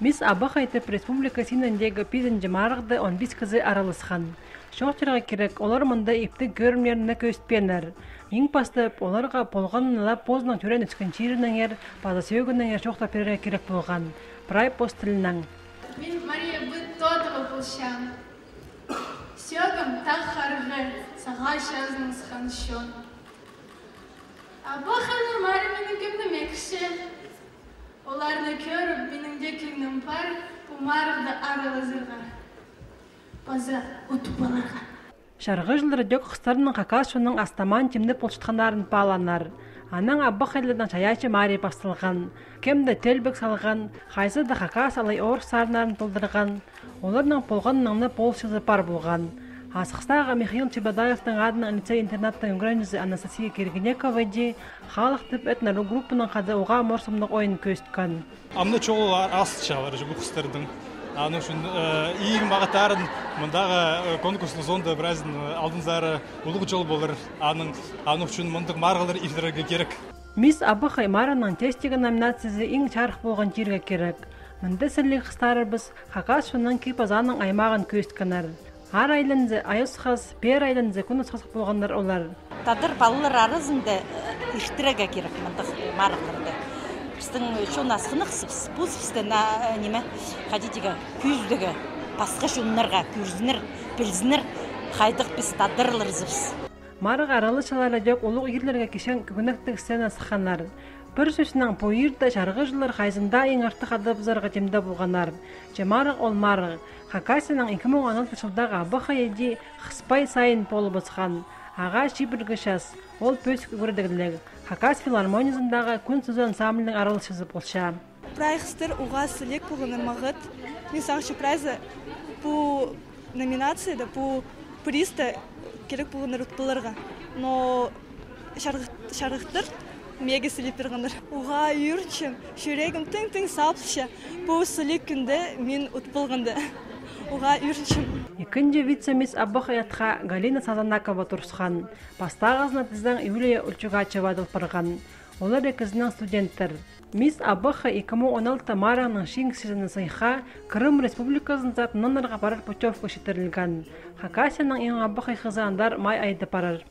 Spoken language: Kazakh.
Мис Абах айтып республика синендегі пизінжі марықты 15 кызы аралысқан. Шоқтырға керек, олар мұнда ипті көрімлеріне көстпенер. Ең бастап, оларға болғанына позның түрен үскен чирінің ер, сөйгінің ер шоқта керек болған. Прай постылынан. Мен Мария бұд бұлшан. Сёгім тақ қарғы, саға менің кімді мекші. Оларды көріп, менің де бұл марықты аралызырға. База ұтупаларға. Шарғы жылдары дөк қыстарының қақасшының астаман темді полшытқандарын паланар. Аның абба қайлыдан шаячы мари бастылған, кемді телбік салған, қайсы да қақас алай орыс сарнарын толдырған, оларның полғаныңны полшызы пар болған. Асықстағы Михаил Чебадаевтың адының лицей интернаттың үңгірәнізі Анастасия Киргенекова де халық тіп этнолу группының қады оға морсымдық ойын көсткен. Амны чоғыл ас чалар жүгу құстырдың. Аны үшін иігін бағыттарын мұндағы конкурсны зонда біразын алдынзары ұлығы жол болыр. Аның аны үшін мұндық марғалар ифдерге керек. Мис Абы Хаймараның тестегі номинациясы ең чарық болған жерге керек. Мында сірлі қыстарыбыз қақас шының кипазаның аймағын көсткенер. Ар айланзы айысқас, бер айланзы күні сасық болғандар олар. Тадыр балалар арасында иштирага керек мындық марғыларды. Біздің шон асқынық бұз бізді неме қадетігі күйіздігі басқа шонларға күрзінір, білзінір қайдық біз тадырлар зыбыз. Марық аралы шалары жок улуг ерлерге кишен күгінектік сцена сыққанар. Бір сөсінің пойырда жарғы жылар қайзында ең артық адабызарға темді болғанар. Жемарық ол марық. Хакасының 2016 жылдағы абыға еде қыспай сайын полы бұсқан. Аға шибіргі шас, ол пөсік көрдігілігі. Хакас филармонизмдағы күн сөзі ансамблінің аралышызы болша. Прайхстер уға сілек бұғыныр мағыт. Мен прайзы бұл приста керек ұтпыларға. Но шарғықтыр мега сілепер ғыныр. Уға үйірчін, жүрегім тың-тың сапшы. Бұл сілек күнді мен ұтпылғынды. Уға үйірчін. Екінші вице-мис Аббах аятқа Галина Сазанакова тұрсқан. Бастағызына тіздің Юлия Ульчугачева дылпырған. Олар екізінің студенттер. Мис Аббаха 2016 мараның шин сезоны сайха Крым Республикасын зат нонарға барар путевка шетірілген. Хакасияның ең Аббаха қызы андар май айды парар.